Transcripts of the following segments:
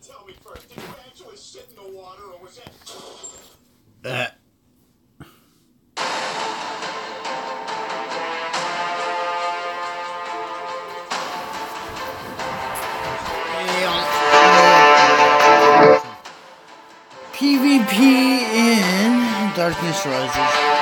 tell me first. Did you actually sit in the water, or was that? PvP in Darkness Rises.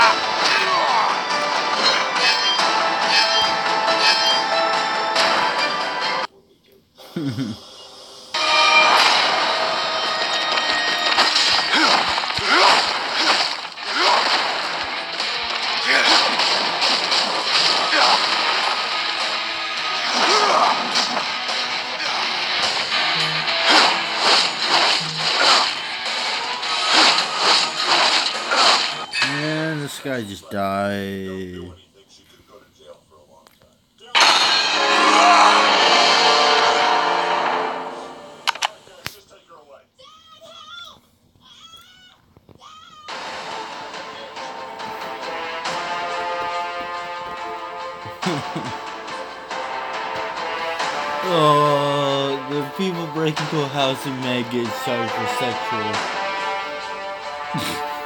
And guy just away. Oh, the people break into a house and Meg get charged for sexual.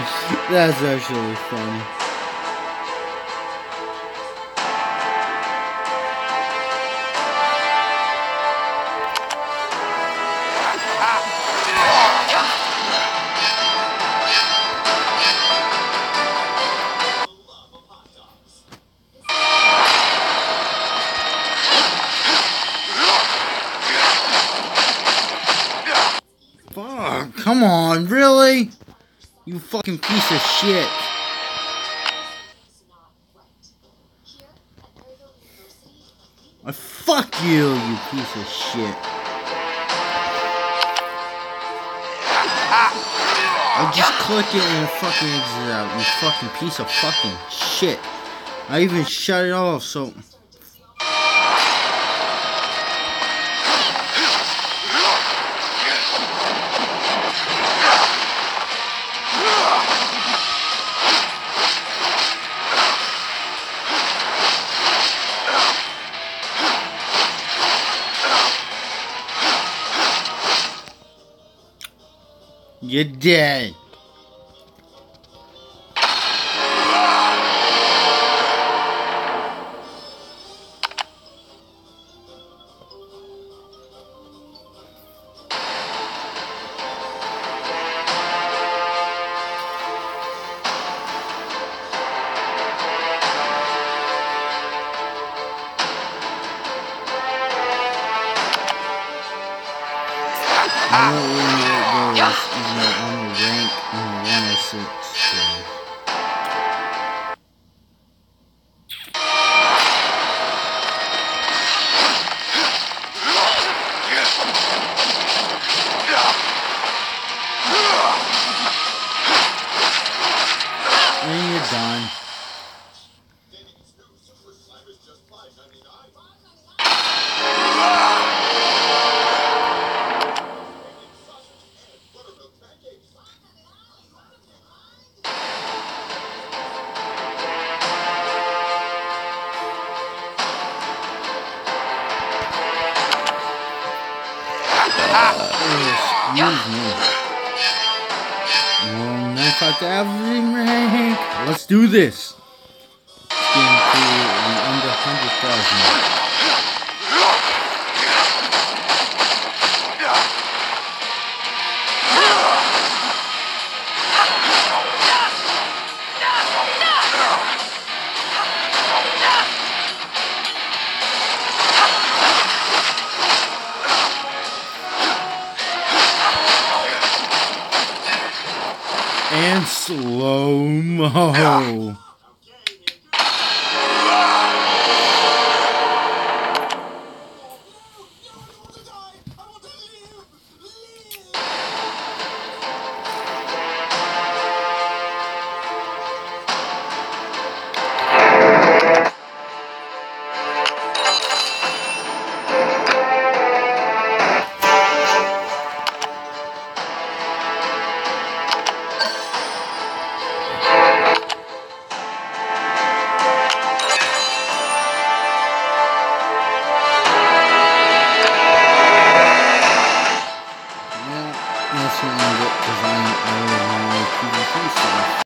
That's actually funny. Come on, fucking piece of shit. I fuck you, you piece of shit. I just click it and it fucking exits out, you fucking piece of fucking shit. I even shut it off, so. You're dead. I mm-hmm. Goes, even though I'm a rank in 106. So. Excuse me. Well, 95,000 rank. Let's do this. Into the under 100,000. Slow mo.